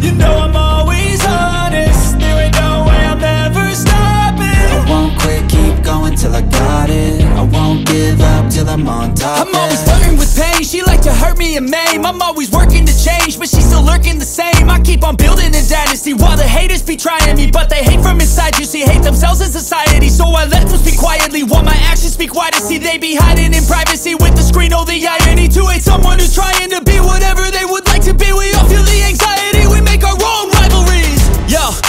You know I'm always honest. There ain't no way I'm stopping. I won't quit, keep going till I got it. I won't give up till I'm on top, I'm always with pain, she like to hurt me and maim. I'm always working to change, but she's still lurking the same. I keep on building be trying me But they hate from inside, you see, hate themselves in society. So I let them speak quietly while my actions speak wider. See, they be hiding in privacy with the screen, oh the irony To hate someone who's trying to be whatever they would like to be. We all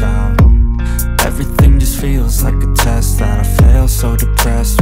Everything just feels like a test that I fail so depressed